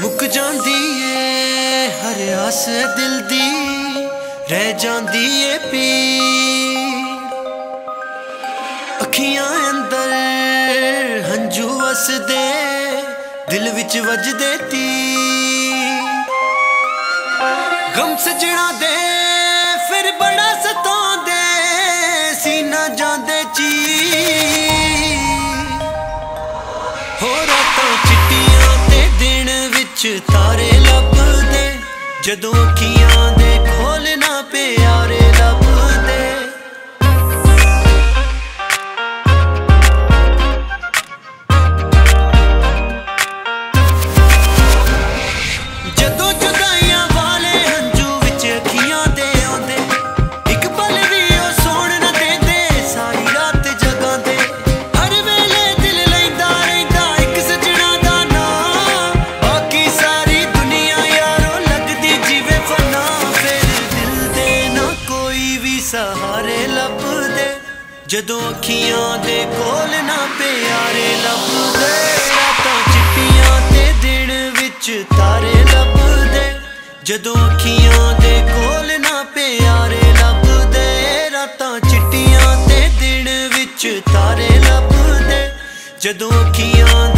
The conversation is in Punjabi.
ਮੁੱਕ ਜਾਂਦੀ ਏ, ਹਰ ਆਸ ਦਿਲ ਦੀ, ਰਹਿ ਜਾਂਦੀ ਏ ਪੀ ਅੱਖੀਆਂ ਅੰਦਰ ਹੰਝੂ ਵਸਦੇ, ਦਿਲ ਵਿੱਚ ਵੱਜਦੇ ਤੀ ਗਮ ਸਜਣਾ ਦੇ ਵਿੱਚ ਤਾਰੇ ਲੱਭਦੇ ਜਦੋਂ ਅੱਖੀਆਂ ਦੇ ਖੋਲਣਾ ਪਿਆਰੇ। ਸਹਾਰੇ ਲੱਭਦੇ। ਜਦੋਂ ਅੱਖੀਆਂ ਦੇ ਕੋਲ ਨਾ ਪਿਆਰੇ ਲੱਭਦੇ। ਰਾਤਾਂ ਚਿੱਟੀਆਂ ਤੇ ਦਿਨ ਵਿੱਚ ਤਾਰੇ ਲੱਭਦੇ। ਜਦੋਂ ਅੱਖੀਆਂ ਦੇ ਕੋਲ ਨਾ ਪਿਆਰੇ ਲੱਭਦੇ। ਰਾਤਾਂ ਚਿੱਟੀਆਂ ਤੇ ਦਿਨ ਵਿੱਚ ਤਾਰੇ ਲੱਭਦੇ। ਜਦੋਂ ਅੱਖੀਆਂ